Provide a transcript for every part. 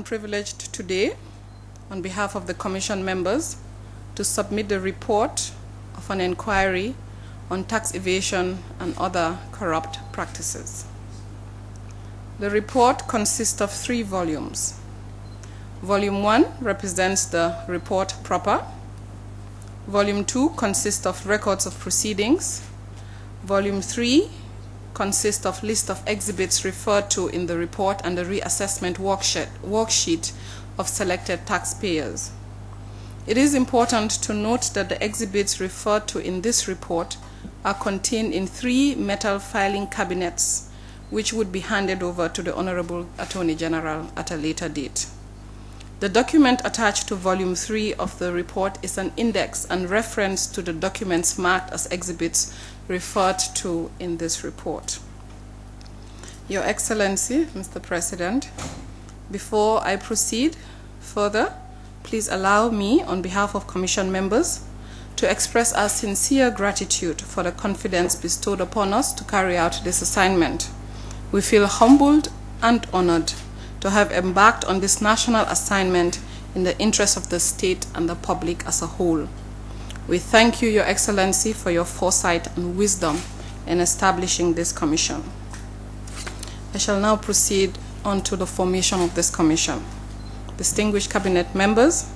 I'm privileged today, on behalf of the Commission members, to submit the report of an inquiry on tax evasion and other corrupt practices. The report consists of three volumes. Volume 1 represents the report proper. Volume 2 consists of records of proceedings. Volume 3 consists of list of exhibits referred to in the report and a reassessment worksheet, worksheet of selected taxpayers. It is important to note that the exhibits referred to in this report are contained in three metal filing cabinets, which would be handed over to the Honorable Attorney General at a later date. The document attached to Volume 3 of the report is an index and reference to the documents marked as exhibits referred to in this report. Your Excellency, Mr. President, before I proceed further, please allow me, on behalf of Commission members, to express our sincere gratitude for the confidence bestowed upon us to carry out this assignment. We feel humbled and honored to have embarked on this national assignment in the interest of the state and the public as a whole. We thank you, Your Excellency, for your foresight and wisdom in establishing this commission. I shall now proceed on to the formation of this commission. Distinguished cabinet members,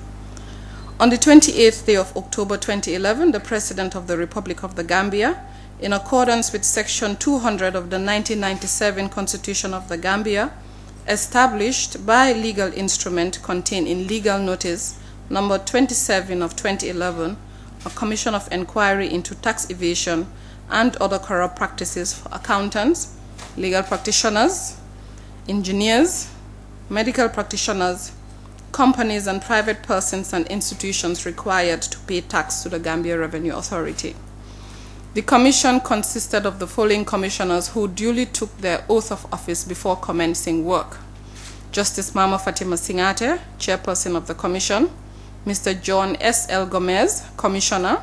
on the 28th day of October 2011, the President of the Republic of the Gambia, in accordance with Section 200 of the 1997 Constitution of the Gambia, established by legal instrument contained in legal notice number 27 of 2011, a commission of inquiry into tax evasion and other corrupt practices for accountants, legal practitioners, engineers, medical practitioners, companies and private persons and institutions required to pay tax to the Gambia Revenue Authority. The commission consisted of the following commissioners who duly took their oath of office before commencing work. Justice Mama Fatima Singhateh, chairperson of the commission, Mr. John S. L. Gomez, commissioner,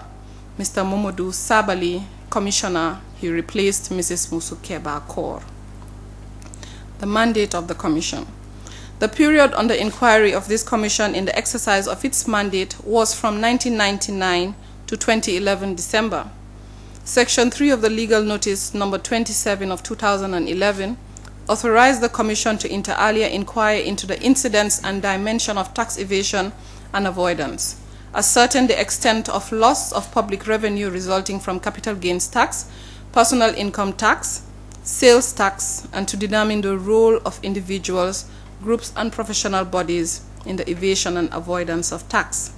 Mr. Momodu Sabali, commissioner. He replaced Mrs. Musukeba Kaur. The mandate of the commission. The period under inquiry of this commission in the exercise of its mandate was from 1999 to 2011 December. Section 3 of the legal notice number 27 of 2011 authorized the Commission to inter alia inquire into the incidence and dimension of tax evasion and avoidance, ascertain the extent of loss of public revenue resulting from capital gains tax, personal income tax, sales tax, and to determine the role of individuals, groups, and professional bodies in the evasion and avoidance of tax.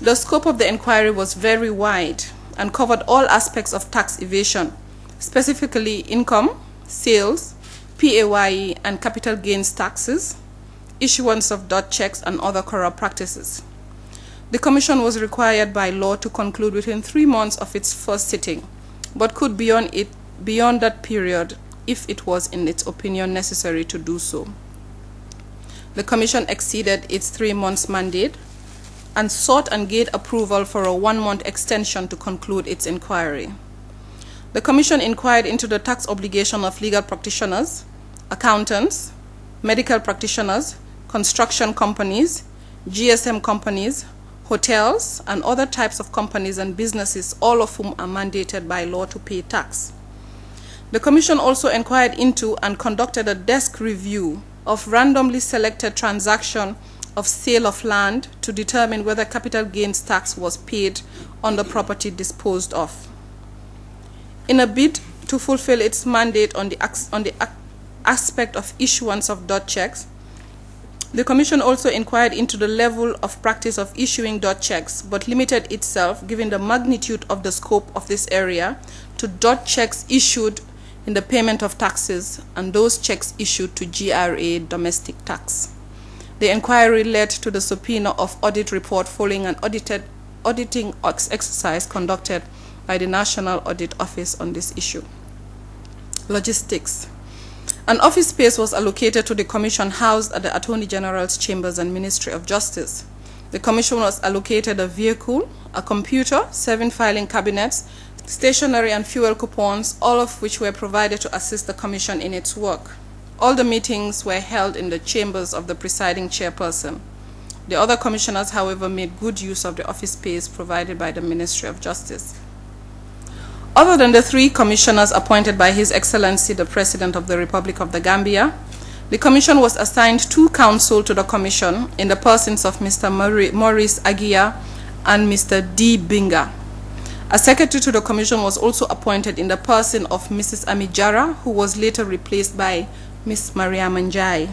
The scope of the inquiry was very wide and covered all aspects of tax evasion, specifically income, sales, PAYE, and capital gains taxes, issuance of dud checks, and other corrupt practices. The Commission was required by law to conclude within three months of its first sitting, but could beyond, it, beyond that period if it was, in its opinion, necessary to do so. The Commission exceeded its three months mandate and sought and gained approval for a one-month extension to conclude its inquiry. The Commission inquired into the tax obligation of legal practitioners, accountants, medical practitioners, construction companies, GSM companies, hotels, and other types of companies and businesses, all of whom are mandated by law to pay tax. The Commission also inquired into and conducted a desk review of randomly selected transactions of sale of land to determine whether capital gains tax was paid on the property disposed of. In a bid to fulfill its mandate on the, on the aspect of issuance of dud checks, the Commission also inquired into the level of practice of issuing dud checks, but limited itself, given the magnitude of the scope of this area, to dud checks issued in the payment of taxes and those checks issued to GRA domestic tax. The inquiry led to the subpoena of audit report following an audited, auditing exercise conducted by the National Audit Office on this issue. Logistics. An office space was allocated to the Commission housed at the Attorney General's Chambers and Ministry of Justice. The Commission was allocated a vehicle, a computer, seven filing cabinets, stationery and fuel coupons, all of which were provided to assist the Commission in its work. All the meetings were held in the chambers of the presiding chairperson. The other commissioners, however, made good use of the office space provided by the Ministry of Justice. Other than the three commissioners appointed by His Excellency the President of the Republic of the Gambia, the Commission was assigned two counsel to the Commission in the persons of Mr. Maurice Agia and Mr. D. Binga. A secretary to the Commission was also appointed in the person of Mrs. Amijara, who was later replaced by Ms. Maria Manjai.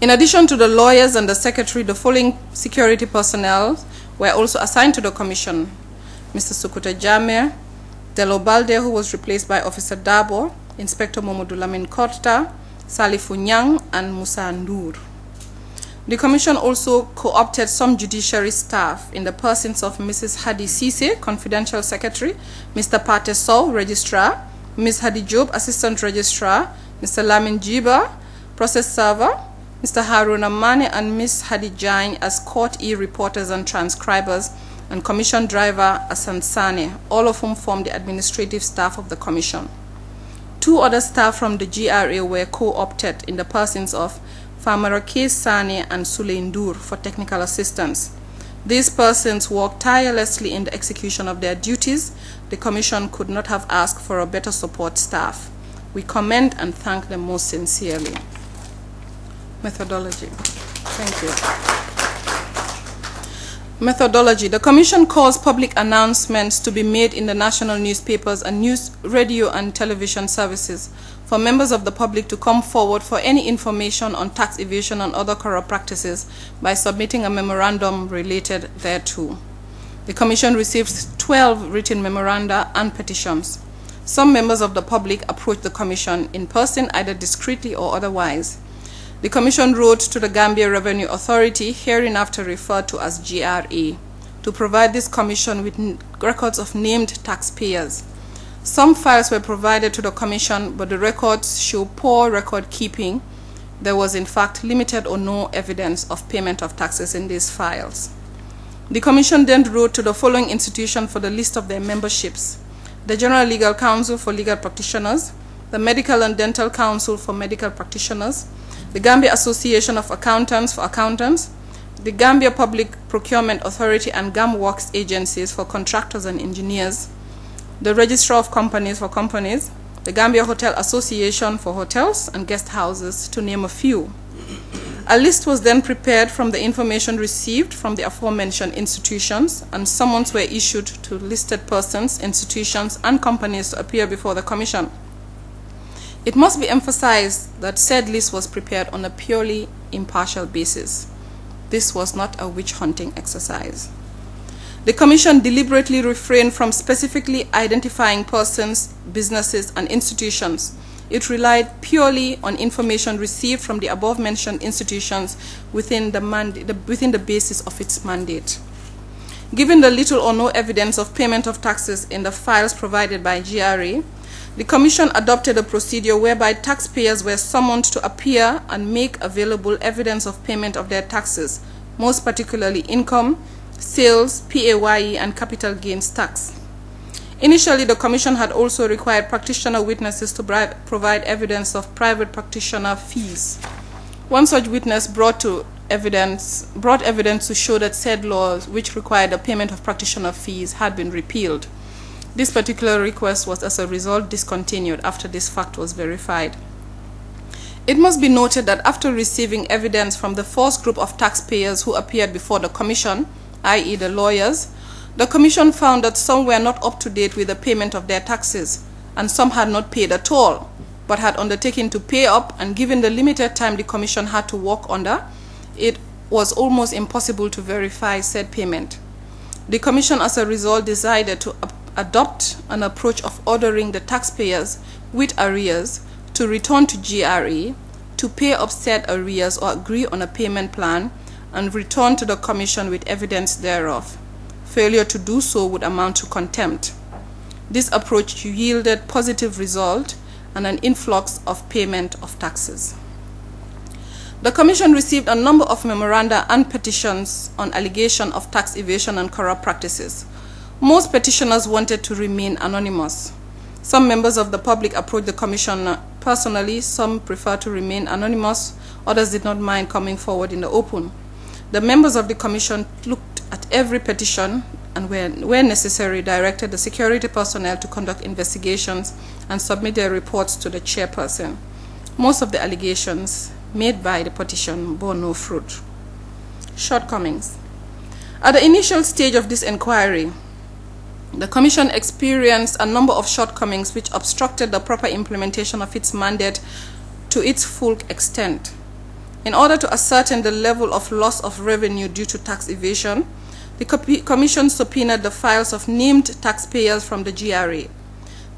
In addition to the lawyers and the secretary, the following security personnel were also assigned to the Commission. Mr. Sukuta Jamir, Delo Balde, who was replaced by Officer Dabo, Inspector Momodulamin Korta, Salifu Nyang, and Musa Ndur. The Commission also co-opted some judiciary staff in the persons of Mrs. Hadi Sise, Confidential Secretary, Mr. Pate Sow, Registrar, Ms. Hadi Job, Assistant Registrar, Mr. Lamin Jiba, Process Server, Mr. Haruna Mane and Ms. Hadi Jain as Court E reporters and transcribers, and Commission Driver Asan Sane, all of whom form the administrative staff of the Commission. Two other staff from the GRA were co-opted in the persons of Famarake Sane and Dur for technical assistance. These persons worked tirelessly in the execution of their duties. The Commission could not have asked for a better support staff. We commend and thank them most sincerely. Methodology. Thank you. Methodology. The Commission calls public announcements to be made in the national newspapers and news, radio and television services for members of the public to come forward for any information on tax evasion and other corrupt practices by submitting a memorandum related thereto. The Commission receives 12 written memoranda and petitions. Some members of the public approach the Commission in person, either discreetly or otherwise. The Commission wrote to the Gambia Revenue Authority, hereinafter referred to as GRA, to provide this Commission with records of named taxpayers. Some files were provided to the Commission, but the records show poor record keeping. There was, in fact, limited or no evidence of payment of taxes in these files. The Commission then wrote to the following institution for the list of their memberships the General Legal Council for Legal Practitioners, the Medical and Dental Council for Medical Practitioners, the Gambia Association of Accountants for Accountants, the Gambia Public Procurement Authority and GAMWORKS agencies for contractors and engineers, the Registrar of Companies for companies, the Gambia Hotel Association for hotels and guest houses, to name a few. A list was then prepared from the information received from the aforementioned institutions, and summons were issued to listed persons, institutions, and companies to appear before the Commission. It must be emphasized that said list was prepared on a purely impartial basis. This was not a witch hunting exercise. The Commission deliberately refrained from specifically identifying persons, businesses, and institutions. It relied purely on information received from the above mentioned institutions within the, the, within the basis of its mandate. Given the little or no evidence of payment of taxes in the files provided by GRA, the Commission adopted a procedure whereby taxpayers were summoned to appear and make available evidence of payment of their taxes, most particularly income, sales, PAYE, and capital gains tax. Initially, the Commission had also required practitioner witnesses to provide evidence of private practitioner fees. One such witness brought to evidence brought evidence to show that said laws, which required the payment of practitioner fees, had been repealed. This particular request was as a result discontinued after this fact was verified. It must be noted that after receiving evidence from the first group of taxpayers who appeared before the Commission, i.e. the lawyers, the Commission found that some were not up to date with the payment of their taxes, and some had not paid at all, but had undertaken to pay up, and given the limited time the Commission had to work under, it was almost impossible to verify said payment. The Commission, as a result, decided to adopt an approach of ordering the taxpayers with arrears to return to GRA, to pay upset arrears or agree on a payment plan, and return to the Commission with evidence thereof. Failure to do so would amount to contempt. This approach yielded positive result and an influx of payment of taxes. The Commission received a number of memoranda and petitions on allegation of tax evasion and corrupt practices. Most petitioners wanted to remain anonymous. Some members of the public approached the Commission Personally, some prefer to remain anonymous, others did not mind coming forward in the open. The members of the Commission looked at every petition and when, where necessary, directed the security personnel to conduct investigations and submit their reports to the chairperson. Most of the allegations made by the petition bore no fruit. Shortcomings. At the initial stage of this inquiry, the Commission experienced a number of shortcomings which obstructed the proper implementation of its mandate to its full extent. In order to ascertain the level of loss of revenue due to tax evasion, the Commission subpoenaed the files of named taxpayers from the GRA.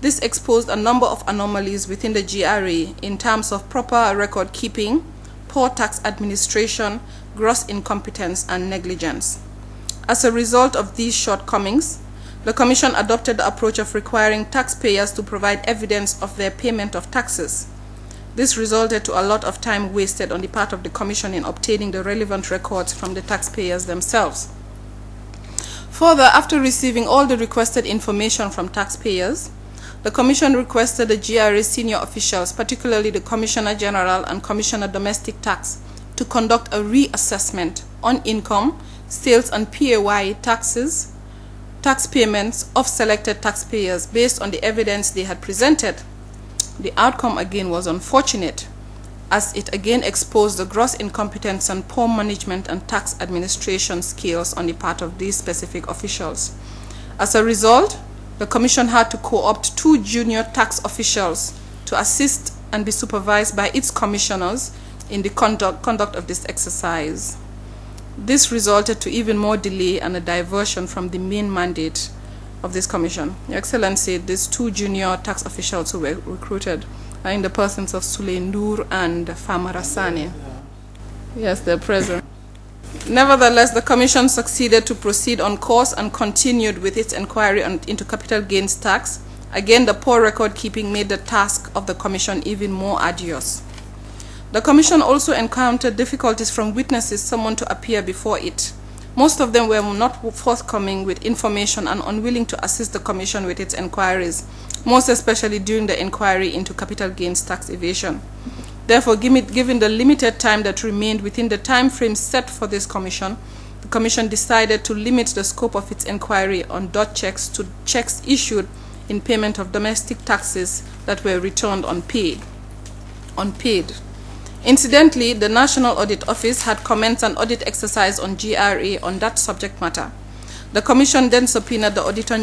This exposed a number of anomalies within the GRA in terms of proper record keeping, poor tax administration, gross incompetence, and negligence. As a result of these shortcomings, the Commission adopted the approach of requiring taxpayers to provide evidence of their payment of taxes. This resulted to a lot of time wasted on the part of the Commission in obtaining the relevant records from the taxpayers themselves. Further, after receiving all the requested information from taxpayers, the Commission requested the GRA senior officials, particularly the Commissioner General and Commissioner Domestic Tax, to conduct a reassessment on income, sales and PAY taxes, tax payments of selected taxpayers based on the evidence they had presented. The outcome again was unfortunate as it again exposed the gross incompetence and poor management and tax administration skills on the part of these specific officials. As a result, the Commission had to co-opt two junior tax officials to assist and be supervised by its commissioners in the conduct, conduct of this exercise. This resulted to even more delay and a diversion from the main mandate of this commission. Your Excellency, these two junior tax officials who were recruited are in the persons of Sule Ndur and Famara Sane. Yes, they're present. Nevertheless, the Commission succeeded to proceed on course and continued with its inquiry on, into capital gains tax. Again, the poor record keeping made the task of the Commission even more arduous. The Commission also encountered difficulties from witnesses summoned to appear before it. Most of them were not forthcoming with information and unwilling to assist the Commission with its inquiries, most especially during the inquiry into capital gains tax evasion. Therefore, given the limited time that remained within the time frame set for this commission, the commission decided to limit the scope of its inquiry on dud checks to checks issued in payment of domestic taxes that were returned unpaid. unpaid. Incidentally, the National Audit Office had commenced an audit exercise on GRA on that subject matter. The Commission then subpoenaed the Auditor,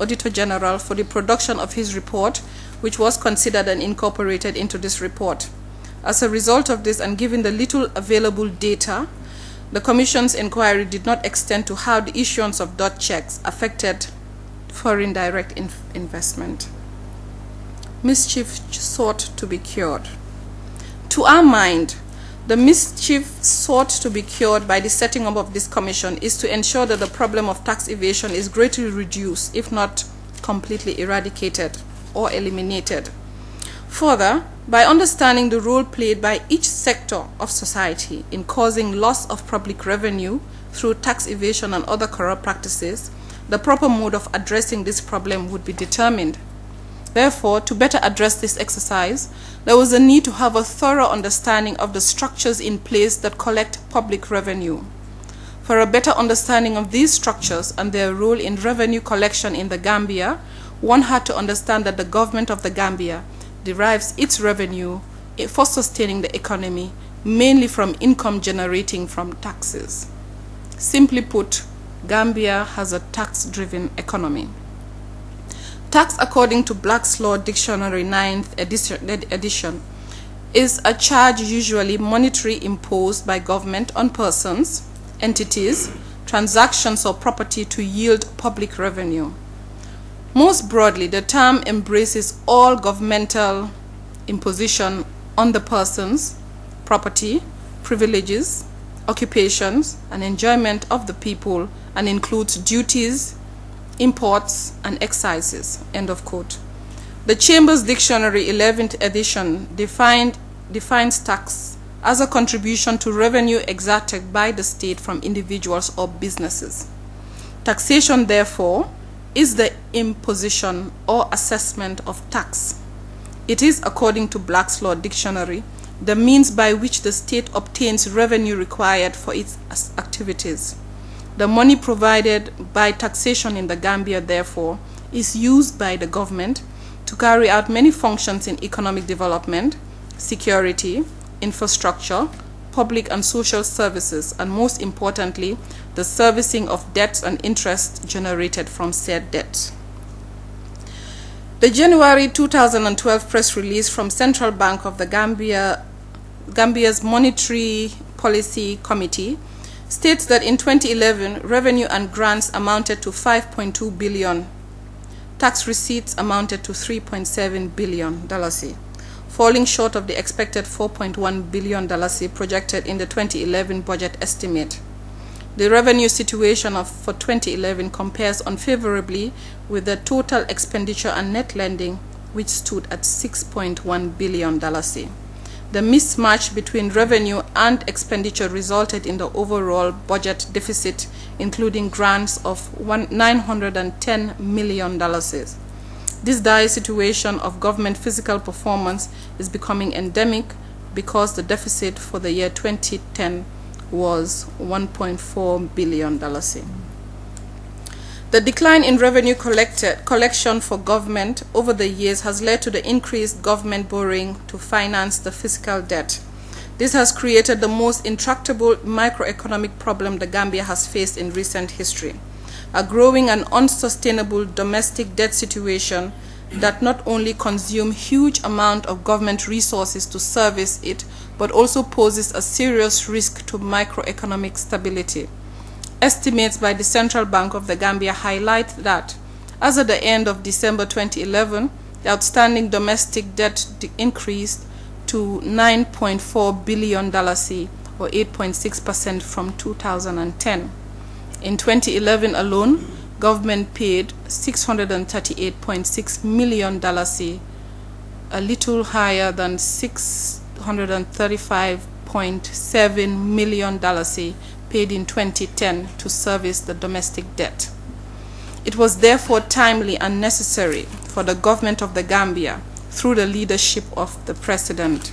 Auditor General for the production of his report, which was considered and incorporated into this report. As a result of this, and given the little available data, the Commission's inquiry did not extend to how the issuance of dud checks affected foreign direct in investment. Mischief sought to be cured. To our mind, the mischief sought to be cured by the setting up of this commission is to ensure that the problem of tax evasion is greatly reduced, if not completely eradicated or eliminated. Further, by understanding the role played by each sector of society in causing loss of public revenue through tax evasion and other corrupt practices, the proper mode of addressing this problem would be determined. Therefore, to better address this exercise, there was a need to have a thorough understanding of the structures in place that collect public revenue. For a better understanding of these structures and their role in revenue collection in the Gambia, one had to understand that the government of the Gambia derives its revenue for sustaining the economy mainly from income generating from taxes. Simply put, Gambia has a tax-driven economy. Tax, according to Black's Law Dictionary 9th edition, is a charge usually monetary imposed by government on persons, entities, transactions or property to yield public revenue. Most broadly, the term embraces all governmental imposition on the persons, property, privileges, occupations, and enjoyment of the people and includes duties, imports, and excises. End of quote. The Chambers Dictionary 11th edition defined, defines tax as a contribution to revenue exacted by the state from individuals or businesses. Taxation, therefore, is the imposition or assessment of tax. It is, according to Black's Law Dictionary, the means by which the state obtains revenue required for its activities. The money provided by taxation in the Gambia, therefore, is used by the government to carry out many functions in economic development, security, infrastructure, public and social services, and most importantly, the servicing of debts and interest generated from said debts. The January 2012 press release from Central Bank of the Gambia, Gambia's Monetary Policy Committee states that in 2011, revenue and grants amounted to 5.2 billion. Tax receipts amounted to 3.7 billion dollars, falling short of the expected 4.1 billion dollars projected in the 2011 budget estimate. The revenue situation of, for 2011 compares unfavorably with the total expenditure and net lending, which stood at $6.1 billion. The mismatch between revenue and expenditure resulted in the overall budget deficit, including grants of $910 million. This dire situation of government fiscal performance is becoming endemic because the deficit for the year 2010 was $1.4 billion. The decline in revenue collected, collection for government over the years has led to the increased government borrowing to finance the fiscal debt. This has created the most intractable microeconomic problem the Gambia has faced in recent history. A growing and unsustainable domestic debt situation that not only consume huge amount of government resources to service it, but also poses a serious risk to microeconomic stability. Estimates by the Central Bank of the Gambia highlight that, as at the end of December 2011, the outstanding domestic debt increased to $9.4 billion, or 8.6% from 2010. In 2011 alone, government paid $638.6 million, a little higher than 6 $135.7 million in 2010 to service the domestic debt. It was therefore timely and necessary for the government of the Gambia, through the leadership of the President,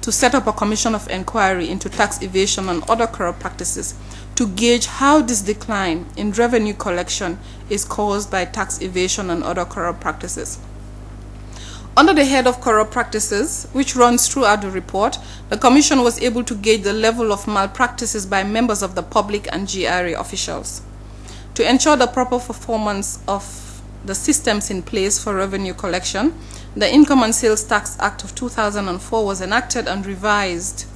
to set up a commission of inquiry into tax evasion and other corrupt practices to gauge how this decline in revenue collection is caused by tax evasion and other corrupt practices. Under the head of corrupt practices, which runs throughout the report, the Commission was able to gauge the level of malpractices by members of the public and GRA officials. To ensure the proper performance of the systems in place for revenue collection, the Income and Sales Tax Act of 2004 was enacted and revised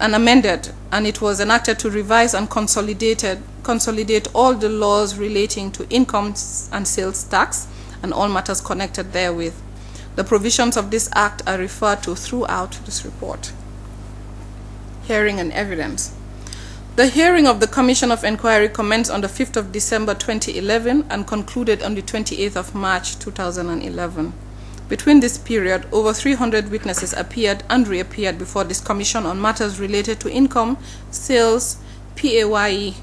and amended, and it was enacted to revise and consolidated, consolidate all the laws relating to income and sales tax, and all matters connected therewith. The provisions of this Act are referred to throughout this report. Hearing and evidence. The hearing of the Commission of Inquiry commenced on the 5th of December 2011 and concluded on the 28th of March 2011. Between this period, over 300 witnesses appeared and reappeared before this commission on matters related to income, sales, PAYE,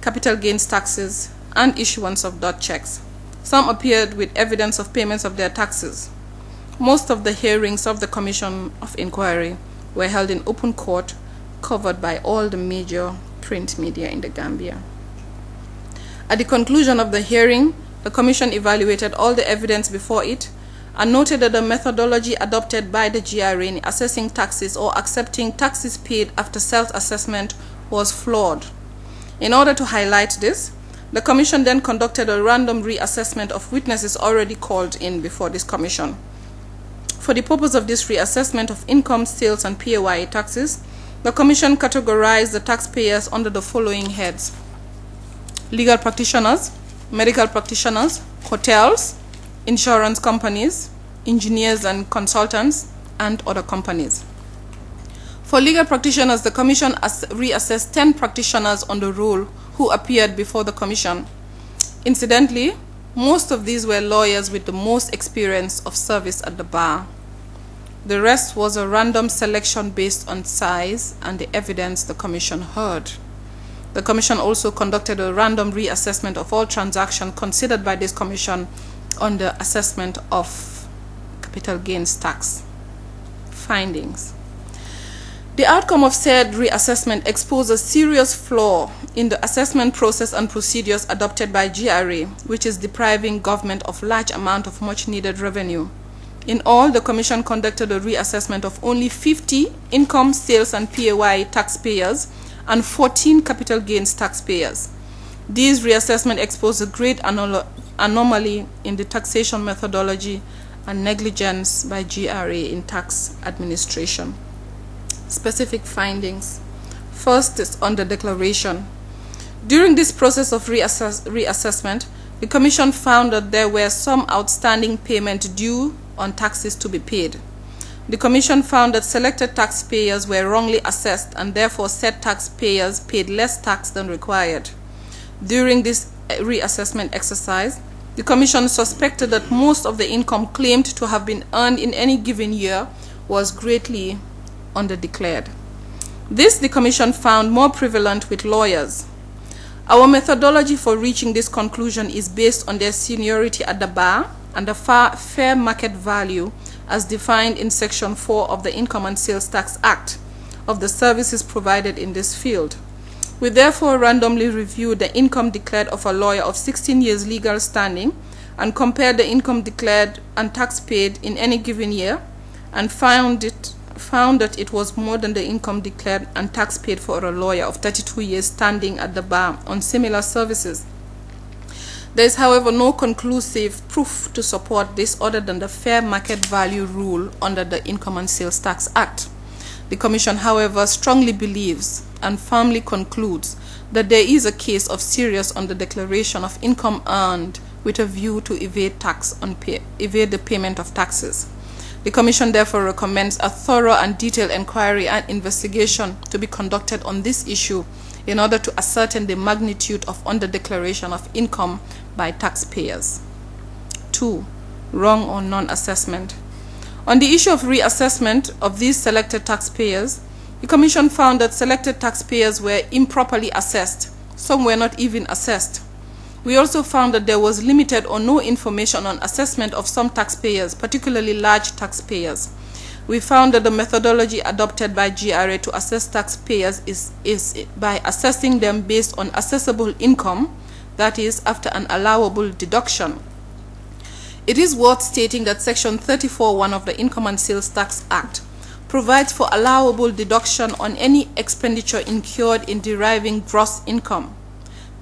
capital gains taxes, and issuance of dud checks. Some appeared with evidence of payments of their taxes. Most of the hearings of the Commission of Inquiry were held in open court, covered by all the major print media in the Gambia. At the conclusion of the hearing, the Commission evaluated all the evidence before it and noted that the methodology adopted by the GRA in assessing taxes or accepting taxes paid after self-assessment was flawed. In order to highlight this, the Commission then conducted a random reassessment of witnesses already called in before this Commission. For the purpose of this reassessment of income, sales, and PAYE taxes, the Commission categorized the taxpayers under the following heads. Legal practitioners, medical practitioners, hotels, insurance companies, engineers and consultants, and other companies. For legal practitioners, the Commission reassessed 10 practitioners on the roll who appeared before the commission. Incidentally, most of these were lawyers with the most experience of service at the bar. The rest was a random selection based on size and the evidence the commission heard. The commission also conducted a random reassessment of all transactions considered by this commission on the assessment of capital gains tax. Findings. The outcome of said reassessment exposes serious flaw in the assessment process and procedures adopted by GRA, which is depriving government of large amount of much needed revenue. In all, the Commission conducted a reassessment of only 50 income, sales, and PAY taxpayers and 14 capital gains taxpayers. These reassessment exposed a great anomaly in the taxation methodology and negligence by GRA in tax administration. Specific findings. First is on the declaration. During this process of reassess reassessment, the Commission found that there were some outstanding payment due on taxes to be paid. The Commission found that selected taxpayers were wrongly assessed and therefore said taxpayers paid less tax than required. During this eh, reassessment exercise, the Commission suspected that most of the income claimed to have been earned in any given year was greatly underdeclared. This the Commission found more prevalent with lawyers. Our methodology for reaching this conclusion is based on their seniority at the bar and the fair market value as defined in Section 4 of the Income and Sales Tax Act of the services provided in this field. We therefore randomly reviewed the income declared of a lawyer of 16 years legal standing and compared the income declared and tax paid in any given year and found it found that it was more than the income declared and tax paid for a lawyer of 32 years standing at the bar on similar services. There is, however, no conclusive proof to support this other than the fair market value rule under the Income and Sales Tax Act. The Commission, however, strongly believes and firmly concludes that there is a case of serious underdeclaration of income earned with a view to evade tax on pay, evade the payment of taxes. The Commission therefore recommends a thorough and detailed inquiry and investigation to be conducted on this issue in order to ascertain the magnitude of underdeclaration of income by taxpayers. 2. Wrong or non-assessment. On the issue of reassessment of these selected taxpayers, the Commission found that selected taxpayers were improperly assessed. Some were not even assessed. We also found that there was limited or no information on assessment of some taxpayers, particularly large taxpayers. We found that the methodology adopted by GRA to assess taxpayers is, is by assessing them based on assessable income, that is, after an allowable deduction it is worth stating that Section 34.1 of the Income and Sales Tax Act provides for allowable deduction on any expenditure incurred in deriving gross income.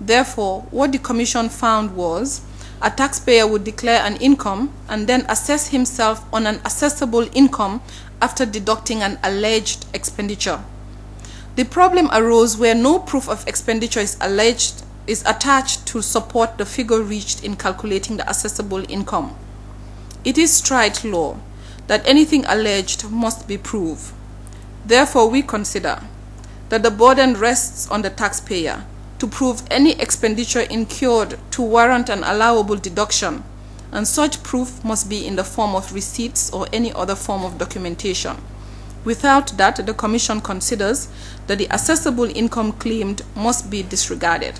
Therefore, what the Commission found was a taxpayer would declare an income and then assess himself on an assessable income after deducting an alleged expenditure. The problem arose where no proof of expenditure is alleged is attached to support the figure reached in calculating the assessable income. It is straight law that anything alleged must be proved. Therefore, we consider that the burden rests on the taxpayer to prove any expenditure incurred to warrant an allowable deduction, and such proof must be in the form of receipts or any other form of documentation. Without that, the Commission considers that the assessable income claimed must be disregarded.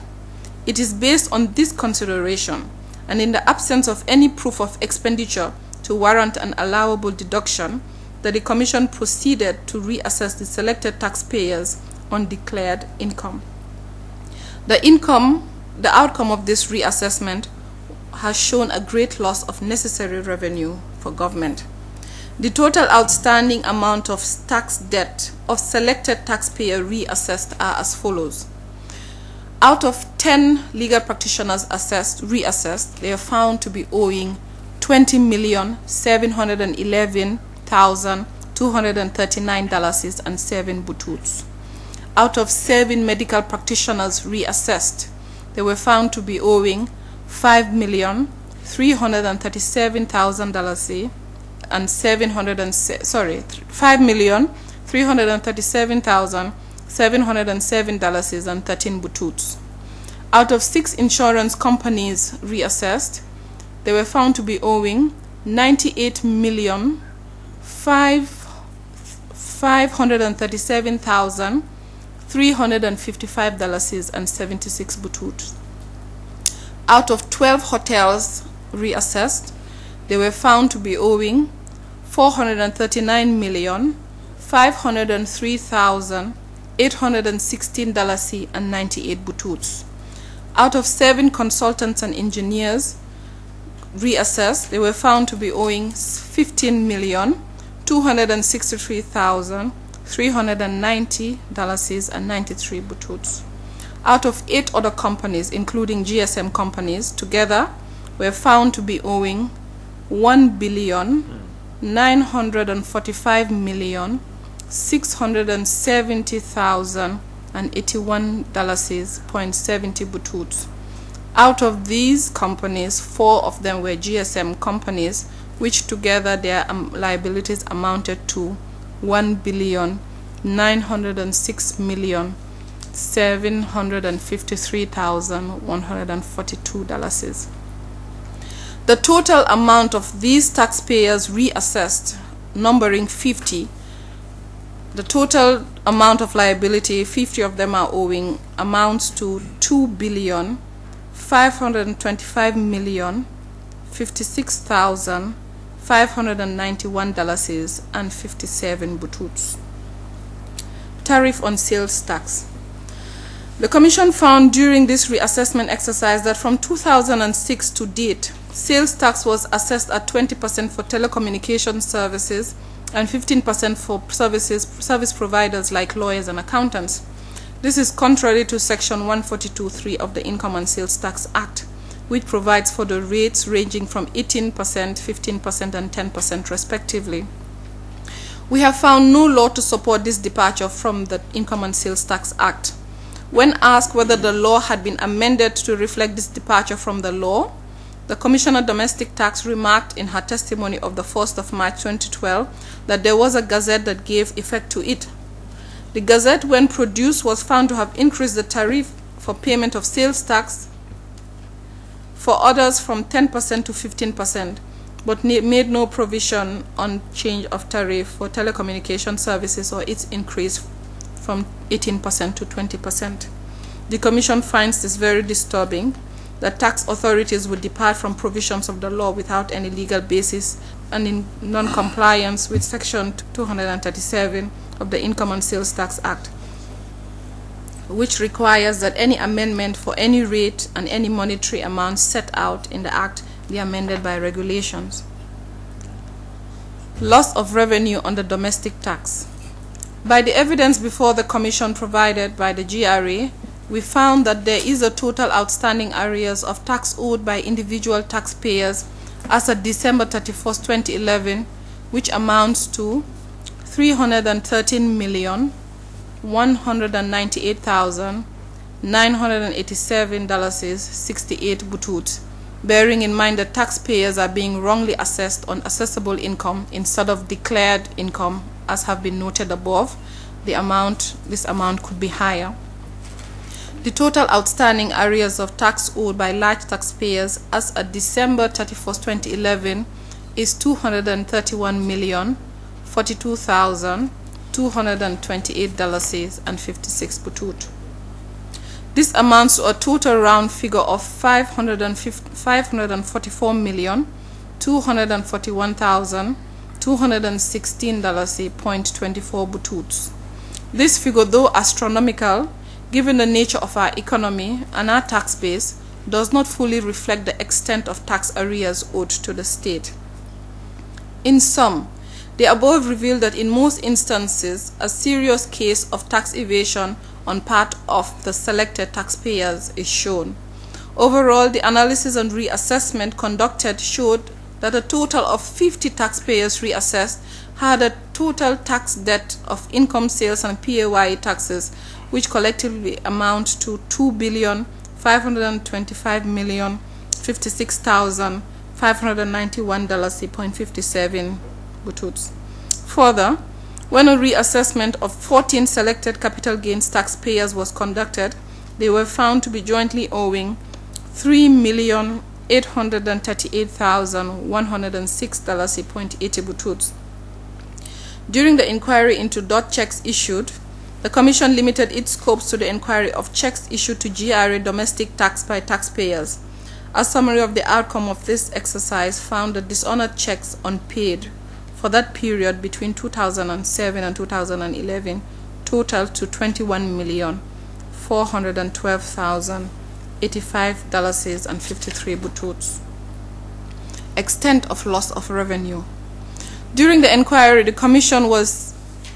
It is based on this consideration and in the absence of any proof of expenditure to warrant an allowable deduction, that the Commission proceeded to reassess the selected taxpayers on declared income. The income, the outcome of this reassessment has shown a great loss of necessary revenue for government. The total outstanding amount of tax debt of selected taxpayer reassessed are as follows. Out of 10 legal practitioners assessed, reassessed, they are found to be owing 20,711,239 dollars and 7 bututs. Out of 7 medical practitioners reassessed, they were found to be owing 5,337,000 dollars and 700 sorry 5,337,000 $707 and 13 bututs. Out of six insurance companies reassessed, they were found to be owing 98 million five five hundred and thirty-seven thousand three hundred and fifty-five dollars and seventy-six bututs. Out of 12 hotels reassessed, they were found to be owing 439 million 503,816 dalasi and 98 bututs. Out of seven consultants and engineers reassessed, they were found to be owing 15 million 263,390 dalasis and 93 bututs. Out of eight other companies, including GSM companies, together were found to be owing 1 billion 945 million 670,081 dollars point 70 bututs. Out of these companies, four of them were GSM companies, which together their um, liabilities amounted to one billion nine hundred and six million seven hundred and fifty-three thousand one hundred and forty-two dollars. The total amount of these taxpayers reassessed, numbering 50, the total amount of liability, 50 of them are owing, amounts to 2 billion 525 million 56,000 $591.57 bututs. Tariff on sales tax. The Commission found during this reassessment exercise that from 2006 to date, sales tax was assessed at 20% for telecommunication services and 15% for services, service providers like lawyers and accountants. This is contrary to Section 142.3 of the Income and Sales Tax Act, which provides for the rates ranging from 18%, 15%, and 10% respectively. We have found no law to support this departure from the Income and Sales Tax Act. When asked whether the law had been amended to reflect this departure from the law, the Commissioner of Domestic Tax remarked in her testimony of the 1st of March 2012 that there was a gazette that gave effect to it. The gazette, when produced, was found to have increased the tariff for payment of sales tax for others from 10% to 15%, but made no provision on change of tariff for telecommunication services or its increase from 18% to 20%. The Commission finds this very disturbing that tax authorities would depart from provisions of the law without any legal basis and in non-compliance with Section 237 of the Income and Sales Tax Act, which requires that any amendment for any rate and any monetary amount set out in the Act be amended by regulations. Loss of revenue on the domestic tax. By the evidence before the Commission provided by the GRA, we found that there is a total outstanding arrears of tax owed by individual taxpayers as of December 31, 2011, which amounts to 313 million $198,987.68 butut, bearing in mind that taxpayers are being wrongly assessed on assessable income instead of declared income as have been noted above, the amount, this amount could be higher. The total outstanding arrears of tax owed by large taxpayers as at December 31, 2011 is two hundred and thirty-one million forty-two thousand. $228.56 butut. This amounts to a total round figure of five hundred and fifty-five hundred and forty-four million, two hundred and forty-one thousand, two hundred and sixteen dollars point twenty-four bututs. This figure, though astronomical, given the nature of our economy and our tax base, does not fully reflect the extent of tax arrears owed to the state. In sum, the above reveal that in most instances, a serious case of tax evasion on part of the selected taxpayers is shown. Overall, the analysis and reassessment conducted showed that a total of 50 taxpayers reassessed had a total tax debt of income sales and PAYE taxes which collectively amount to two billion five hundred and twenty-five million fifty-six thousand five hundred ninety-one dollars point fifty-seven bututs. Further, when a reassessment of 14 selected capital gains taxpayers was conducted, they were found to be jointly owing three million eight hundred and thirty-eight thousand one hundred and six dollars point eighty bututs. During the inquiry into dud checks issued, the Commission limited its scopes to the inquiry of checks issued to GRA domestic tax by taxpayers. A summary of the outcome of this exercise found that dishonored checks unpaid for that period between 2007 and 2011 totaled to 21 million 412,085 dollars and 53 butut. Extent of loss of revenue. During the inquiry, the Commission was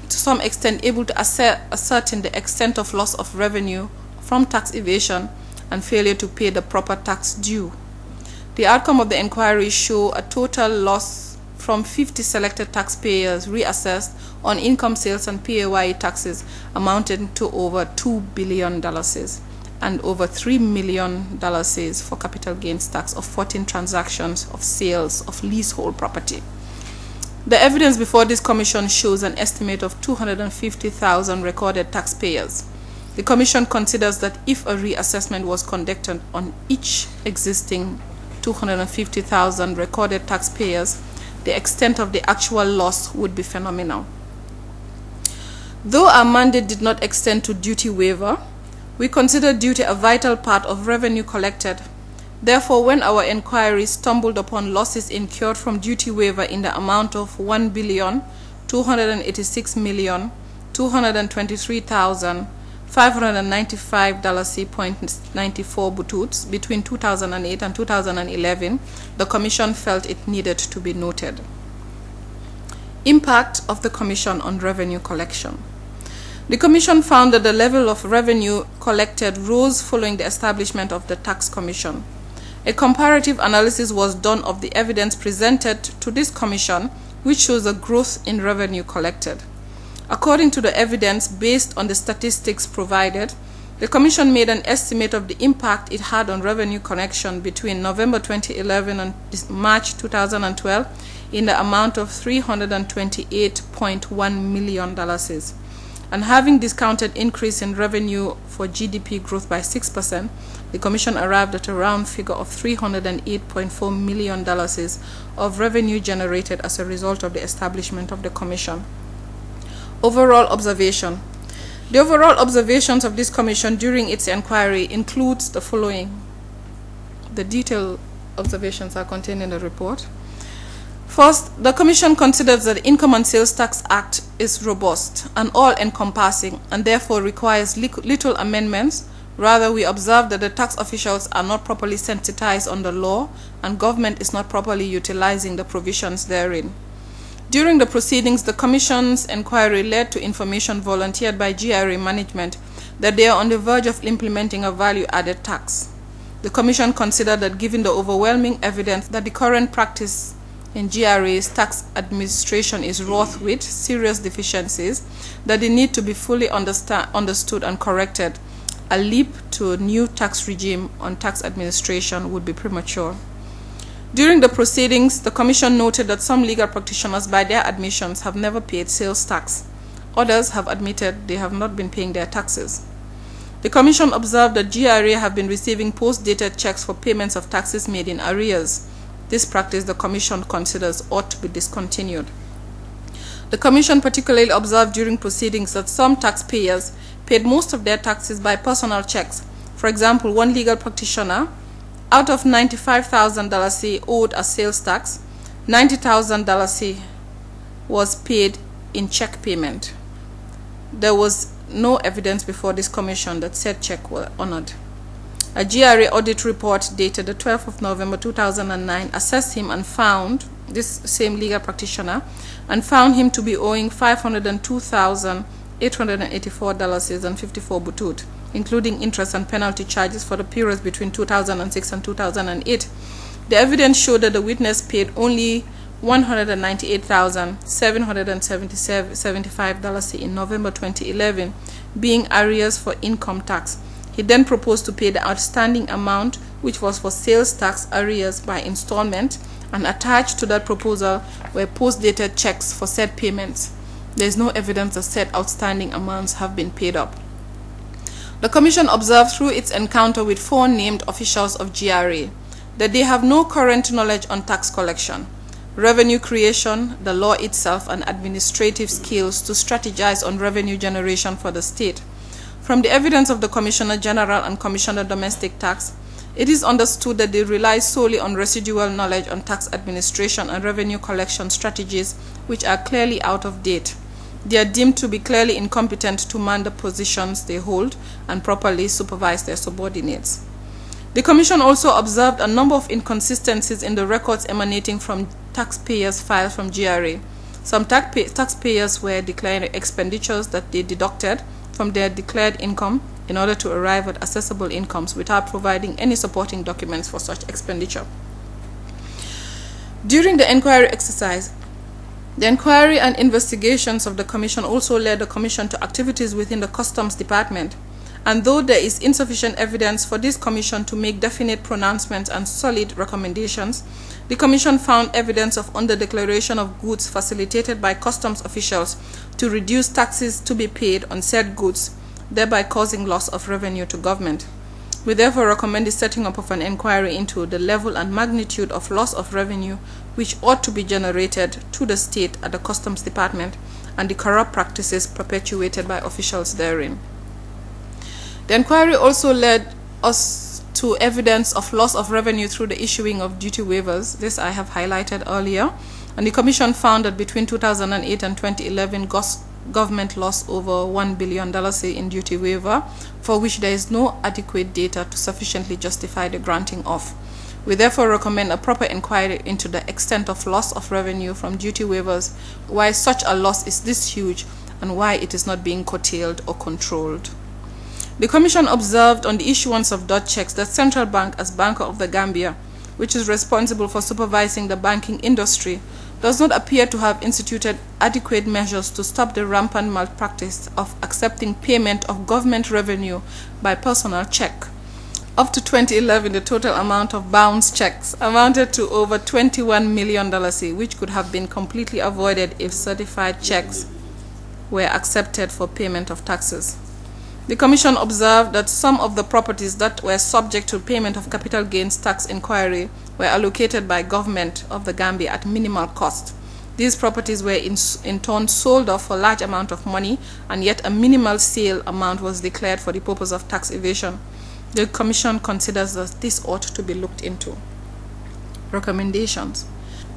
to some extent able to ascertain the extent of loss of revenue from tax evasion and failure to pay the proper tax due. The outcome of the inquiry show a total loss from 50 selected taxpayers reassessed on income sales and PAYE taxes amounting to over $2 billion and over $3 million for capital gains tax of 14 transactions of sales of leasehold property. The evidence before this commission shows an estimate of 250,000 recorded taxpayers. The commission considers that if a reassessment was conducted on each existing 250,000 recorded taxpayers, the extent of the actual loss would be phenomenal. Though our mandate did not extend to duty waiver, we consider duty a vital part of revenue collected. Therefore, when our inquiry stumbled upon losses incurred from duty waiver in the amount of 1 billion 286 million 223,000 $595.94 bututs between 2008 and 2011, the Commission felt it needed to be noted. Impact of the Commission on revenue collection. The Commission found that the level of revenue collected rose following the establishment of the Tax Commission. A comparative analysis was done of the evidence presented to this Commission, which shows a growth in revenue collected. According to the evidence based on the statistics provided, the Commission made an estimate of the impact it had on revenue connection between November 2011 and March 2012 in the amount of $328.1 million and having discounted increase in revenue for GDP growth by 6%, the Commission arrived at a round figure of $308.4 million of revenue generated as a result of the establishment of the Commission. Overall observation. The overall observations of this Commission during its inquiry includes the following. The detailed observations are contained in the report. First, the Commission considers that the Income and Sales Tax Act is robust and all-encompassing and therefore requires little amendments. Rather, we observe that the tax officials are not properly sensitized on the law and government is not properly utilizing the provisions therein. During the proceedings, the Commission's inquiry led to information volunteered by GRA management that they are on the verge of implementing a value-added tax. The Commission considered that given the overwhelming evidence that the current practice in GRA's tax administration is wrought with serious deficiencies that they need to be fully understood and corrected. A leap to a new tax regime on tax administration would be premature. During the proceedings, the Commission noted that some legal practitioners, by their admissions, have never paid sales tax. Others have admitted they have not been paying their taxes. The Commission observed that GRA have been receiving post-dated checks for payments of taxes made in arrears. This practice the Commission considers ought to be discontinued. The Commission particularly observed during proceedings that some taxpayers paid most of their taxes by personal checks. For example, one legal practitioner, out of $95,000 he owed as sales tax, $90,000 was paid in check payment. There was no evidence before this commission that said check were honored. A GRA audit report dated the 12th of November 2009 assessed him and found, this same legal practitioner, and found him to be owing $502,884.54 butut, including interest and penalty charges for the periods between 2006 and 2008. The evidence showed that the witness paid only $198,775 in November 2011, being arrears for income tax he then proposed to pay the outstanding amount, which was for sales tax arrears by installment, and attached to that proposal were post-dated checks for said payments. There is no evidence that said outstanding amounts have been paid up. The Commission observed through its encounter with four named officials of GRA that they have no current knowledge on tax collection, revenue creation, the law itself, and administrative skills to strategize on revenue generation for the state. From the evidence of the Commissioner General and Commissioner Domestic Tax, It is understood that they rely solely on residual knowledge on tax administration and revenue collection strategies, which are clearly out of date. They are deemed to be clearly incompetent to man the positions they hold and properly supervise their subordinates. The Commission also observed a number of inconsistencies in the records emanating from taxpayers' files from GRA. Some taxpayers were declaring expenditures that they deducted from their declared income in order to arrive at assessable incomes without providing any supporting documents for such expenditure. During the inquiry exercise, the inquiry and investigations of the Commission also led the Commission to activities within the Customs Department. And though there is insufficient evidence for this Commission to make definite pronouncements and solid recommendations, the Commission found evidence of underdeclaration of goods facilitated by customs officials to reduce taxes to be paid on said goods, thereby causing loss of revenue to government. We therefore recommend the setting up of an inquiry into the level and magnitude of loss of revenue which ought to be generated to the state at the Customs Department and the corrupt practices perpetuated by officials therein. The inquiry also led us to evidence of loss of revenue through the issuing of duty waivers. This I have highlighted earlier. And the Commission found that between 2008 and 2011, government lost over $1 billion in duty waiver, for which there is no adequate data to sufficiently justify the granting of. We therefore recommend a proper inquiry into the extent of loss of revenue from duty waivers, why such a loss is this huge, and why it is not being curtailed or controlled. The Commission observed on the issuance of dud checks that Central Bank, as Banker of the Gambia, which is responsible for supervising the banking industry, does not appear to have instituted adequate measures to stop the rampant malpractice of accepting payment of government revenue by personal check. Up to 2011, the total amount of bounce checks amounted to over $21 million, which could have been completely avoided if certified checks were accepted for payment of taxes. The Commission observed that some of the properties that were subject to payment of capital gains tax inquiry were allocated by government of the Gambia at minimal cost. These properties were in, in turn sold off for large amount of money and yet a minimal sale amount was declared for the purpose of tax evasion. The Commission considers that this ought to be looked into. Recommendations.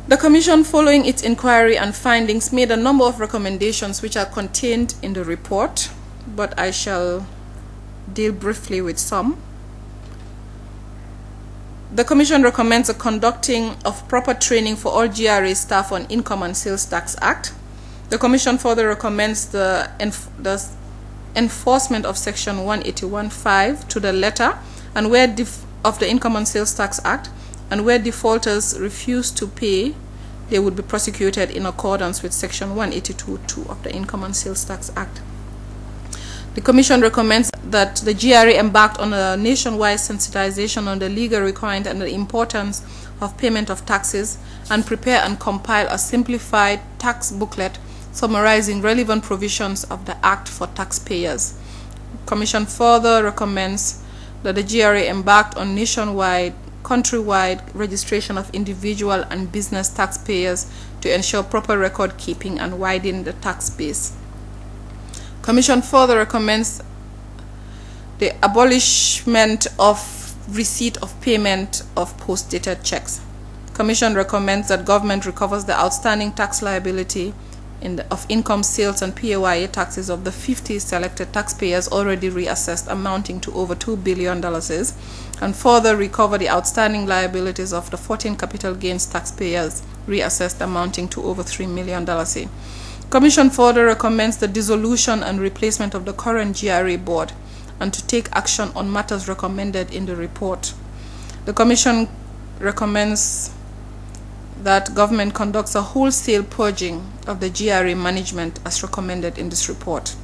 The Commission, following its inquiry and findings, made a number of recommendations which are contained in the report but I shall deal briefly with some. The Commission recommends the conducting of proper training for all GRA staff on Income and Sales Tax Act. The Commission further recommends the, enf the enforcement of Section 181.5 to the letter and where of the Income and Sales Tax Act, and where defaulters refuse to pay, they would be prosecuted in accordance with Section 182.2 of the Income and Sales Tax Act. The Commission recommends that the GRA embarked on a nationwide sensitization on the legal requirement and the importance of payment of taxes and prepare and compile a simplified tax booklet summarizing relevant provisions of the Act for taxpayers. The Commission further recommends that the GRA embarked on nationwide, countrywide registration of individual and business taxpayers to ensure proper record keeping and widen the tax base. Commission further recommends the abolishment of receipt of payment of post-dated checks. Commission recommends that government recovers the outstanding tax liability the, of income sales and PAYE taxes of the 50 selected taxpayers already reassessed amounting to over $2 billion and further recover the outstanding liabilities of the 14 capital gains taxpayers reassessed amounting to over $3 million. Commission further recommends the dissolution and replacement of the current GRA board and to take action on matters recommended in the report. The Commission recommends that government conducts a wholesale purging of the GRA management as recommended in this report.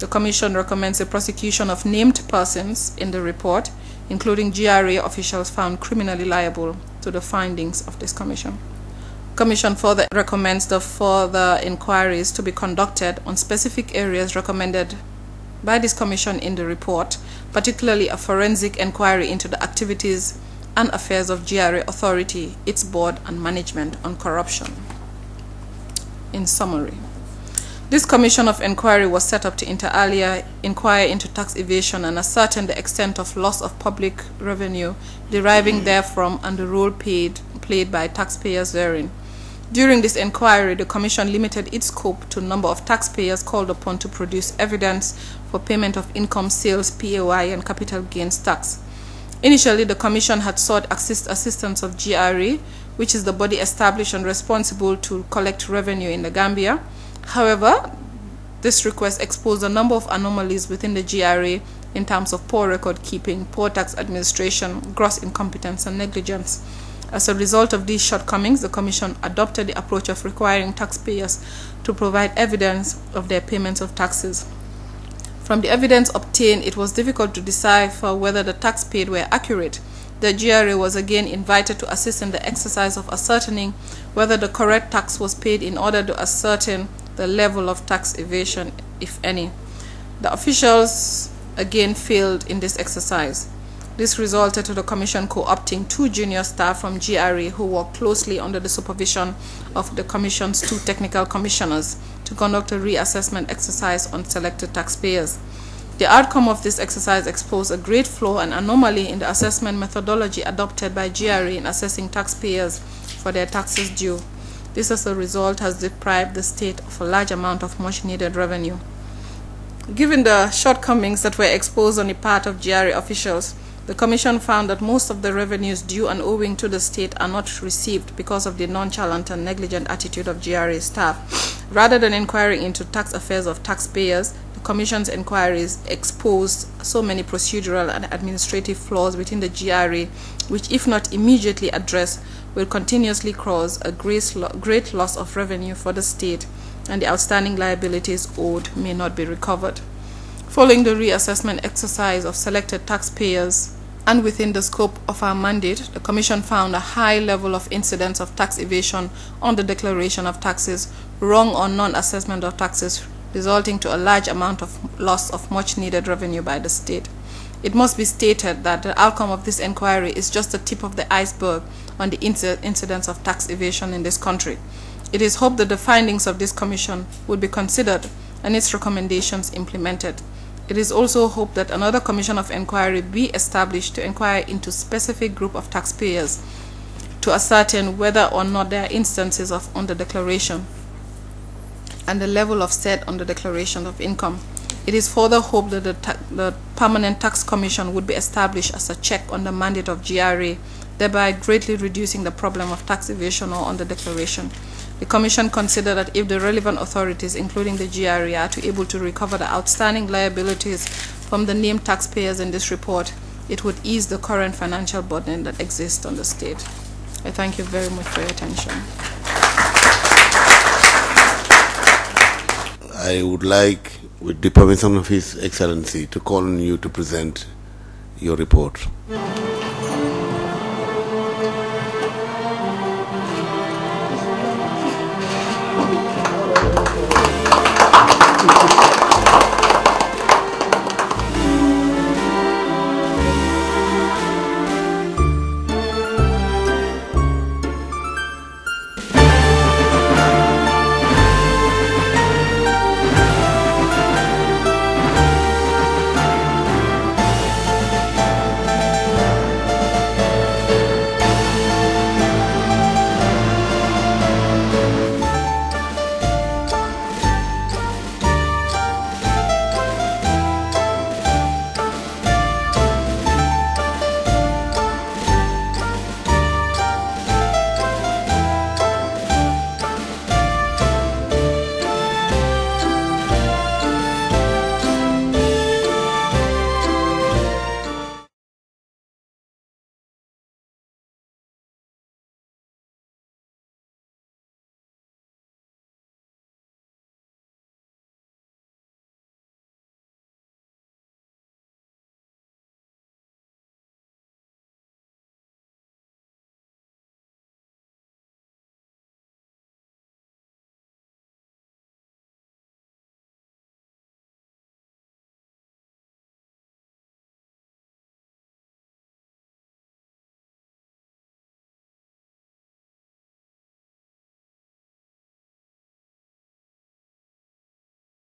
The Commission recommends the prosecution of named persons in the report, including GRA officials found criminally liable to the findings of this Commission. Commission further recommends the further inquiries to be conducted on specific areas recommended by this Commission in the report, particularly a forensic inquiry into the activities and affairs of GRA Authority, its board and management on corruption. In summary, This commission of inquiry was set up to inter alia inquire into tax evasion and ascertain the extent of loss of public revenue deriving therefrom and the role paid, played by taxpayers therein. During this inquiry, the Commission limited its scope to number of taxpayers called upon to produce evidence for payment of income sales, PAY, and capital gains tax. Initially, the Commission had sought assist assistance of GRA, which is the body established and responsible to collect revenue in the Gambia. However, this request exposed a number of anomalies within the GRA in terms of poor record keeping, poor tax administration, gross incompetence, and negligence. As a result of these shortcomings, the Commission adopted the approach of requiring taxpayers to provide evidence of their payments of taxes. From the evidence obtained, it was difficult to decipher whether the tax paid were accurate. The GRA was again invited to assist in the exercise of ascertaining whether the correct tax was paid in order to ascertain the level of tax evasion, if any. The officials again failed in this exercise. This resulted to the Commission co-opting two junior staff from GRA who worked closely under the supervision of the Commission's two technical commissioners to conduct a reassessment exercise on selected taxpayers. The outcome of this exercise exposed a great flaw and anomaly in the assessment methodology adopted by GRA in assessing taxpayers for their taxes due. This as a result has deprived the state of a large amount of much needed revenue. Given the shortcomings that were exposed on the part of GRA officials, the Commission found that most of the revenues due and owing to the state are not received because of the nonchalant and negligent attitude of GRA staff. Rather than inquiring into tax affairs of taxpayers, the Commission's inquiries exposed so many procedural and administrative flaws within the GRA, which, if not immediately addressed, will continuously cause a great loss of revenue for the state, and the outstanding liabilities owed may not be recovered. Following the reassessment exercise of selected taxpayers, and within the scope of our mandate, the Commission found a high level of incidence of tax evasion on the declaration of taxes, wrong or non-assessment of taxes, resulting to a large amount of loss of much needed revenue by the state. It must be stated that the outcome of this inquiry is just the tip of the iceberg on the incidence of tax evasion in this country. It is hoped that the findings of this commission will be considered and its recommendations implemented. It is also hoped that another commission of inquiry be established to inquire into specific group of taxpayers to ascertain whether or not there are instances of underdeclaration and the level of said underdeclaration of income. It is further hoped that the, the, Permanent Tax Commission would be established as a check on the mandate of GRA, thereby greatly reducing the problem of tax evasion or underdeclaration. The Commission considered that if the relevant authorities, including the GRA, are to able to recover the outstanding liabilities from the named taxpayers in this report, it would ease the current financial burden that exists on the state. I thank you very much for your attention. I would like, with the permission of His Excellency, to call on you to present your report.